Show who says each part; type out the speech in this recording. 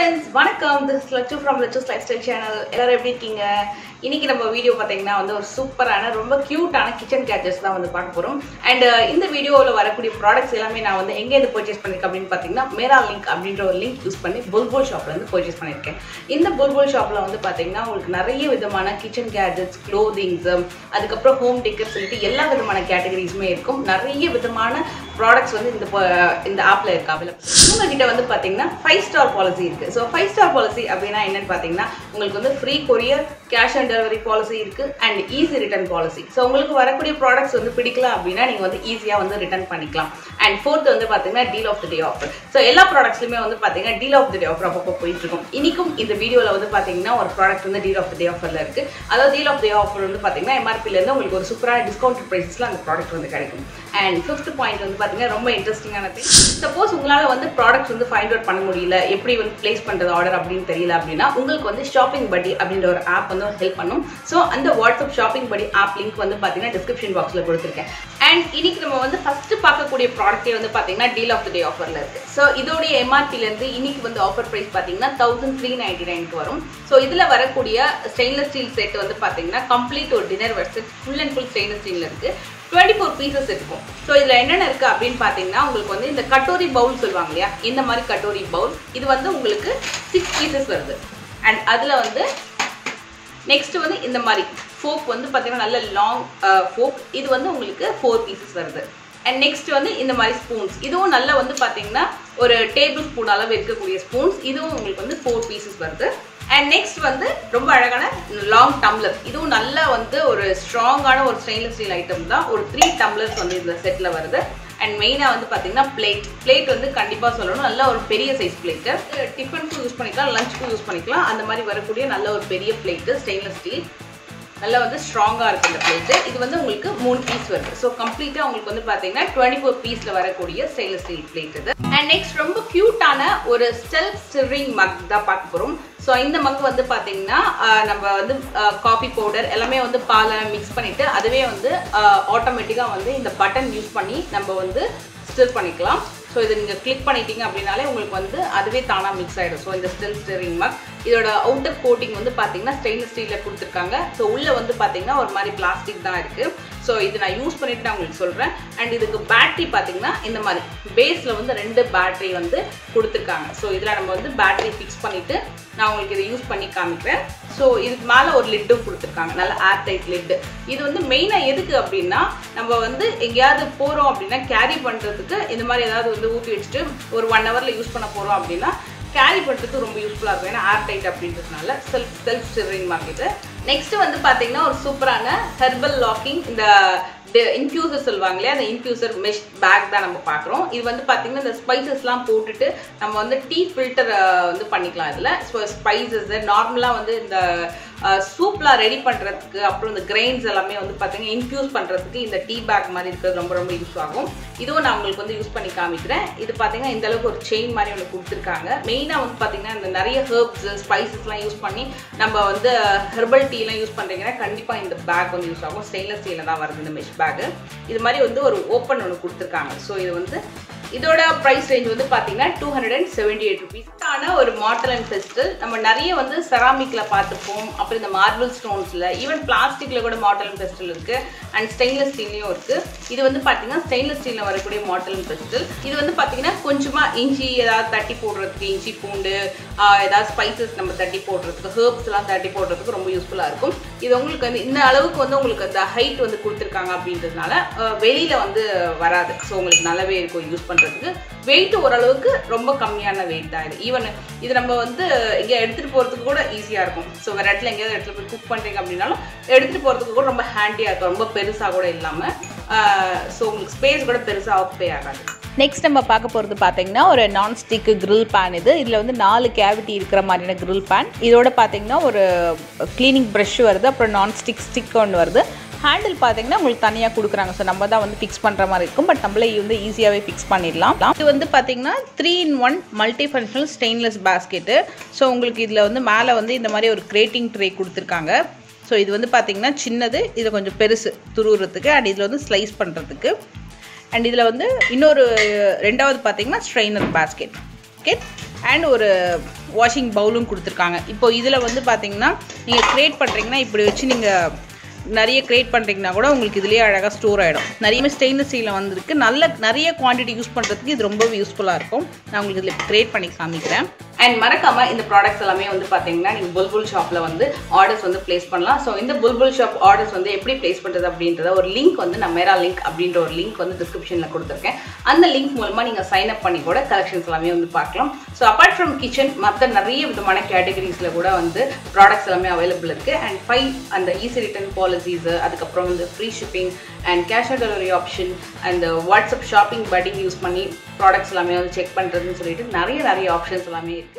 Speaker 1: Friends வணக்கம். This Lachu from Lachu's lifestyle channel எல்லோரும் எப்படி இருக்கீங்க? இன்றைக்கி நம்ம வீடியோ பார்த்தீங்கன்னா வந்து ஒரு சூப்பரான ரொம்ப க்யூட்டான கிச்சன் கேட்ஜஸ் தான் வந்து பார்க்க போகிறோம் அண்ட் uh, இந்த வீடியோவில் வரக்கூடிய ப்ராடக்ட்ஸ் எல்லாமே நான் வந்து எங்கேருந்து பர்ச்சேஸ் பண்ணியிருக்கேன் அப்படின்னு பார்த்தீங்கன்னா மேரா லிங்க் அப்படின்ற ஒரு லிங்க் யூஸ் பண்ணி புல்புல் ஷாப்லேருந்து பர்ச்சேஸ் பண்ணியிருக்கேன் இந்த புல்புல் ஷாப்பில் வந்து பார்த்தீங்கன்னா உங்களுக்கு நிறைய விதமான கிச்சன் கேட்ஜெட்ஸ் க்ளோதிங்ஸ் அதுக்கப்புறம் ஹோம் டெக்கர்ஸ் சொல்லிட்டு எல்லா விதமான கேட்டகரிஸுமே இருக்கும். நிறைய விதமான ப்ராடக்ட்ஸ் வந்து இந்த uh, இந்த ஆப்பில் இருக்கு அவைலபிள் இவங்க கிட்ட வந்து பார்த்தீங்கன்னா ஃபைவ் ஸ்டார் பாலிசி இருக்கு. ஸோ ஃபைவ் ஸ்டார் பாலிசி அப்படின்னா என்னன்னு பார்த்தீங்கன்னா உங்களுக்கு வந்து free courier cash on delivery policy இருக்கு and easy return policy so உங்களுக்கு வரக்கூடிய ப்ராடக்ட்ஸ் வந்து பிடிக்கல அப்படின்னா நீங்கள் வந்து ஈஸியாக வந்து ரிட்டர்ன் பண்ணிக்கலாம். அண்ட் ஃபோர்த் வந்து பார்த்தீங்கன்னா deal of the day offer so எல்லா ப்ராடக்ட்ஸ்லையுமே வந்து பார்த்தீங்கன்னா deal of the day offer அப்பப்போ போயிட்டு இருக்கும் இன்னைக்கும் இந்த வீடியோவில் வந்து பார்த்தீங்கன்னா ஒரு ப்ராடக்ட் வந்து டீல் ஆஃப் த டே ஆஃபரில் இருக்கு. அதாவது deal of the day offer வந்து பார்த்தீங்கன்னா எம்ஆர்பிலேருந்து உங்களுக்கு ஒரு சூப்பரான டிஸ்கவுண்ட் ப்ரைஸில் அந்த ப்ராடக்ட் வந்து கிடைக்கும். அண்ட் ஃபிஃப்த் பாயிண்ட் வந்து பார்த்தீங்கன்னா ரொம்ப இன்ட்ரெஸ்டிங்கான திங் சப்போஸ் உங்களால் வந்து ப்ராடக்ட்ஸ் வந்து ஃபைண்ட் அவுட் பண்ண முடியல. எப்படி வந்து ப்ளேஸ் பண்ணுறது ஆர்டர் அப்படின்னு தெரியல அப்படின்னா உங்களுக்கு வந்து ஷாப்பிங் படி அப்படின்ற ஒரு ஆப் வந்து ஹெல்ப் பண்ணும். ஸோ அந்த வாட்ஸ்அப் ஷாப்பிங் படி ஆப் லிங்க் வந்து பார்த்தீங்கன்னா டிஸ்கிரிப்ஷன் பாக்ஸில் கொடுத்துருக்கேன். அண்ட் இன்னைக்கு நம்ம வந்து ஃபஸ்ட்டு பார்க்கக்கூடிய ப்ராடக்ட்டே வந்து பார்த்தீங்கன்னா டீல் ஆஃப் த டே ஆஃபரில் இருக்குது ஸோ இதோடைய எம்ஆர்பிலேருந்து இன்னைக்கு வந்து ஆஃபர் ப்ரைஸ் பார்த்தீங்கன்னா தௌசண்ட் த்ரீ நைன்டி நைனுக்கு வரும். ஸோ இதில் வரக்கூடிய ஸ்டெயின்லெஸ் ஸ்டீல் செட் வந்து பார்த்தீங்கன்னா கம்ப்ளீட் ஒரு டின்னர் வெர்செட் ஃபுல் அண்ட் ஃபுல் ஸ்டெயின்லெஸ் ஸ்டீலில் இருக்குது டுவெண்ட்டி ஃபோர் பீசஸ் இருக்கும். ஸோ இதில் என்னென்ன இருக்குது அப்படின்னு பார்த்தீங்கன்னா உங்களுக்கு வந்து இந்த கட்டோரி பவுல் சொல்லுவாங்க இல்லையா? இந்த மாதிரி கட்டோரி பவுல் இது வந்து உங்களுக்கு சிக்ஸ் பீசஸ் வருது. அண்ட் அதில் வந்து நெக்ஸ்ட் வந்து இந்த மாதிரி ஃபோக் வந்து பார்த்தீங்கன்னா நல்ல லாங் ஃபோக் uh, இது வந்து உங்களுக்கு ஃபோர் பீசஸ் வருது. அண்ட் நெக்ஸ்ட் வந்து இந்த மாதிரி ஸ்பூன்ஸ் இதுவும் நல்ல வந்து பார்த்தீங்கன்னா ஒரு டேபிள் ஸ்பூன் அளவு இருக்கக்கூடிய ஸ்பூன்ஸ் இதுவும் உங்களுக்கு வந்து ஃபோர் பீசஸ் வருது. அண்ட் நெக்ஸ்ட் வந்து ரொம்ப அழகான லாங் டம்ளர் இதுவும் நல்லா வந்து ஒரு ஸ்ட்ராங்கான ஒரு ஸ்டெயின்லெஸ் ஸ்டீல் ஐட்டம் தான். ஒரு த்ரீ டம்ளர்ஸ் வந்து இந்த செட்டில் வருது. அண்ட் மெயினாக வந்து பார்த்தீங்கன்னா பிளேட் பிளேட் வந்து கண்டிப்பாக சொல்லணும். நல்ல ஒரு பெரிய சைஸ் பிளேட்டு டிஃபனுக்கும் யூஸ் பண்ணிக்கலாம் லஞ்சுக்கும் யூஸ் பண்ணிக்கலாம். அந்த மாதிரி வரக்கூடிய நல்ல ஒரு பெரிய பிளேட்டு ஸ்டெயின்லெஸ் ஸ்டீல் நல்லா வந்து ஸ்ட்ராங்காக இருக்குது இந்த பிளேட்டு இது வந்து உங்களுக்கு மூணு பீஸ் வருது. ஸோ கம்ப்ளீட்டாக உங்களுக்கு வந்து பார்த்தீங்கன்னா டுவெண்ட்டி ஃபோர் பீஸில் வரக்கூடிய ஸ்டெயின்லெஸ் ஸ்டீல் பிளேட் இது. அண்ட் நெக்ஸ்ட் ரொம்ப க்யூட்டான ஒரு செல்ஃப் ஸ்டிரிங் மக் தான் பார்க்க போகிறோம் ஸோ இந்த மக் வந்து பார்த்தீங்கன்னா நம்ம வந்து காஃபி பவுடர் எல்லாமே வந்து பாலை மிக்ஸ் பண்ணிவிட்டு அதுவே வந்து ஆட்டோமேட்டிக்காக வந்து இந்த பட்டன் யூஸ் பண்ணி நம்ம வந்து ஸ்டிர் பண்ணிக்கலாம். ஸோ இதை நீங்கள் கிளிக் பண்ணிட்டீங்க அப்படின்னாலே உங்களுக்கு வந்து அதுவே தானாக மிக்ஸ் ஆகிடும் ஸோ இந்த ஸ்டெல் ஸ்டிரிங் மக் இதோட அவுட்டர் கோட்டிங் வந்து பார்த்தீங்கன்னா ஸ்டெயின்லெஸ் ஸ்டீலில் கொடுத்துருக்காங்க. ஸோ உள்ளே வந்து பார்த்தீங்கன்னா ஒரு மாதிரி பிளாஸ்டிக் தான் இருக்குது ஸோ இது நான் யூஸ் பண்ணிவிட்டு நான் உங்களுக்கு சொல்கிறேன் அண்ட் இதுக்கு பேட்ரி பார்த்தீங்கன்னா இந்த மாதிரி. பேஸில் வந்து ரெண்டு பேட்ரி வந்து கொடுத்துருக்காங்க. ஸோ இதில் நம்ம வந்து பேட்ரி ஃபிக்ஸ் பண்ணிவிட்டு நான் உங்களுக்கு இதை யூஸ் பண்ணி காமிக்கிறேன். ஸோ இதுக்கு மேலே ஒரு லிட்டும் கொடுத்துருக்காங்க. நல்ல ஏர் டைட் லிட்டு இது வந்து மெயினாக எதுக்கு அப்படின்னா நம்ம வந்து எங்கேயாவது போகிறோம் அப்படின்னா கேரி பண்ணுறதுக்கு இந்த மாதிரி ஏதாவது வந்து ஊற்றி வச்சுட்டு ஒரு ஒன் ஹவரில் யூஸ் பண்ண போகிறோம் அப்படின்னா கேரி பண்ணுறதுக்கு ரொம்ப யூஸ்ஃபுல்லாக இருக்கும். ஏன்னா ஏர் டைட் அப்படின்றதுனால self self string market next வந்து பார்த்தீங்கன்னா ஒரு சூப்பரான ஹெர்பல் லாக்கிங் இந்த இன்ஃபியூசர் சொல்லுவாங்க இல்லையா அந்த இன்ஃபியூசர் மெஷ் பேக் தான் நம்ம பார்க்குறோம். இது வந்து பார்த்தீங்கன்னா இந்த ஸ்பைசஸ்லாம் போட்டுட்டு நம்ம வந்து டீ ஃபில்டர் வந்து பண்ணிக்கலாம் இதில். ஸோ ஸ்பைசஸ் நார்மலாக வந்து இந்த சூப்லாம் ரெடி பண்ணுறதுக்கு அப்புறம் இந்த கிரெயின்ஸ் எல்லாமே வந்து பார்த்தீங்கன்னா இன்ஃபியூஸ் பண்ணுறதுக்கு இந்த டீ பேக் மாதிரி இருக்கிறது ரொம்ப ரொம்ப யூஸ் ஆகும். இதுவும் நான் உங்களுக்கு வந்து யூஸ் பண்ணி காமிக்கிறேன். இது பார்த்தீங்கன்னா இந்த அளவுக்கு ஒரு செயின் மாதிரி ஒன்று கொடுத்துருக்காங்க. மெயினாக வந்து பார்த்தீங்கன்னா இந்த நிறைய ஹெர்ப்ஸ் ஸ்பைசஸ்லாம் யூஸ் பண்ணி நம்ம வந்து ஹெர்பல் டீலாம் யூஸ் பண்ணுறீங்கன்னா கண்டிப்பாக இந்த பேக் வந்து யூஸ் ஆகும். ஸ்டெயின்லெஸ் ஸ்டீலில் தான் வருது இந்த மெஷ் பேக்கு இது மாதிரி வந்து ஒரு ஓப்பன் ஒன்று கொடுத்துருக்காங்க. ஸோ இது வந்து இதோட ப்ரைஸ் ரேஞ்ச் வந்து பார்த்தீங்கன்னா two hundred and seventy eight ருபீஸ்க்கான ஒரு மாட்டல் அண்ட் ஃபெஸ்டிவல் நம்ம நிறைய வந்து செராமிக்கில் பார்த்துப்போம். அப்புறம் இந்த மார்பிள் ஸ்டோன்ஸில் ஈவன் பிளாஸ்டிக்கில் கூட மாடல் அண்ட் ஃபெஸ்டிவல் இருக்குது அண்ட் ஸ்டெயின்லெஸ் ஸ்டீல்லையும் இருக்குது இது வந்து பார்த்தீங்கன்னா ஸ்டெயின்லெஸ் ஸ்டீலில் வரக்கூடிய மாடல் அண்ட் ஃபெஸ்டிவல் இது வந்து பார்த்தீங்கன்னா கொஞ்சமாக இஞ்சி ஏதாவது தட்டி போடுறதுக்கு இஞ்சி பூண்டு ஏதாவது ஸ்பைசஸ் நம்ம தட்டி போடுறதுக்கு ஹேர்ப்ஸ்லாம் தட்டி போடுறதுக்கு ரொம்ப யூஸ்ஃபுல்லாக இருக்கும். இது உங்களுக்கு வந்து இந்த அளவுக்கு வந்து உங்களுக்கு அந்த ஹைட் வந்து கொடுத்துருக்காங்க அப்படின்றதுனால வெளியில் வந்து வராது. ஸோ உங்களுக்கு நல்லாவே இருக்கும் யூஸ் பண்ணுறதுக்கு வெயிட் ஓரளவுக்கு ரொம்ப கம்மியான வெயிட் தான் இது. ஈவன் இது நம்ம வந்து இங்கே எடுத்துகிட்டு போகிறதுக்கு கூட ஈஸியாக இருக்கும். ஸோ வேறு இடத்துல எங்கேயாவது இடத்துல போய் குக் பண்ணுறீங்க அப்படின்னாலும் எடுத்துகிட்டு போகிறதுக்கு கூட ரொம்ப ஹேண்டியாக இருக்கும். ரொம்ப பெருசாக கூட இல்லாமல் ஸோ உங்களுக்கு ஸ்பேஸ் கூட பெருசாக ஆக்குப்பே ஆகாது.
Speaker 2: நெக்ஸ்ட் நம்ம பார்க்க போகிறது பார்த்தீங்கன்னா ஒரு நான்ஸ்டிக் க்ரில் பேன் இது. இதில் வந்து நாலு கேவிட்டி இருக்கிற மாதிரியான க்ரில் பேன் இதோட பார்த்தீங்கன்னா ஒரு க்ளீனிங் ப்ரஷ் வருது அப்புறம் நான்ஸ்டிக் ஸ்டிக் ஒன்று வருது. ஹேண்டில் பார்த்தீங்கன்னா உங்களுக்கு தனியாக கொடுக்குறாங்க. ஸோ நம்ம தான் வந்து ஃபிக்ஸ் பண்ணுற மாதிரி இருக்கும். பட் நம்மளே வந்து ஈஸியாகவே ஃபிக்ஸ் பண்ணிடலாம். இது வந்து பார்த்தீங்கன்னா three in one multi functional stainless basket so உங்களுக்கு இதில் வந்து மேலே வந்து இந்த மாதிரி ஒரு கிரேட்டிங் ட்ரே கொடுத்துருக்காங்க. ஸோ இது வந்து பார்த்தீங்கன்னா சின்னது இது கொஞ்சம் பெருசு துருவுறதுக்கு. அண்ட் இதில் வந்து ஸ்லைஸ் பண்ணுறதுக்கு அண்ட் இதில் வந்து இன்னொரு ரெண்டாவது பார்த்தீங்கன்னா ஸ்ட்ரெயினர் பேஸ்கெட் ஓகே அண்ட் ஒரு வாஷிங் பவுலும் கொடுத்துருக்காங்க. இப்போ இதில் வந்து பார்த்தீங்கன்னா நீங்கள் க்ரியேட் பண்ணுறீங்கன்னா இப்படி வச்சு நீங்கள் நிறைய க்ரியேட் பண்ணுறீங்கன்னா கூட உங்களுக்கு இதுலேயே அழகாக ஸ்டோர் ஆகிடும் நிறைய ஸ்டெயின்லெஸ் ஸ்டீலில் வந்திருக்கு. நல்ல நிறைய குவான்டிட்டி யூஸ் பண்ணுறதுக்கு இது ரொம்பவே யூஸ்ஃபுல்லாக இருக்கும். நான் உங்களுக்கு இதில் க்ரியேட் பண்ணி காமிக்கிறேன்.
Speaker 1: அண்ட் மறக்காம இந்த ப்ராடக்ட்ஸ் எல்லாமே வந்து பார்த்தீங்கன்னா நீங்கள் புல்புல் ஷாப்பில் வந்து ஆர்டர்ஸ் வந்து ப்ளேஸ் பண்ணலாம். ஸோ இந்த புல்புல் ஷாப் ஆர்டர்ஸ் வந்து எப்படி ப்ளேஸ் பண்ணுறது அப்படின்றத ஒரு லிங்க் வந்து நான் மேரா லிங்க் அப்படின்ற ஒரு லிங்க் வந்து டிஸ்கிரிப்ஷனில் கொடுத்துருக்கேன். அந்த லிங்க் மூலமாக நீங்கள் சைன் அப் பண்ணி கூட கலெக்ஷன்ஸ் எல்லாமே வந்து பார்க்கலாம். ஸோ அப்பார்ட் ஃப்ரம் கிச்சன் மற்ற நிறைய விதமான கேட்டகரிஸில் கூட வந்து ப்ராடக்ட்ஸ் எல்லாமே அவைலபிள் இருக்குது அண்ட் ஃபைவ் அந்த ஈஸி ரிட்டர்ன் பாலிசிஸு அதுக்கப்புறம் வந்து free shipping and cash on delivery option அந்த வாட்ஸ்அப் ஷாப்பிங் பட்டிங் யூஸ் பண்ணி ப்ராடக்ட்ஸ் எல்லாமே வந்து செக் பண்ணுறதுன்னு சொல்லிட்டு நிறைய நிறைய ஆப்ஷன்ஸ் எல்லாமே இருக்குது